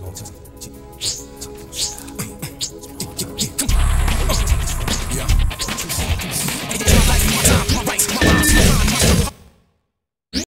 老将这进，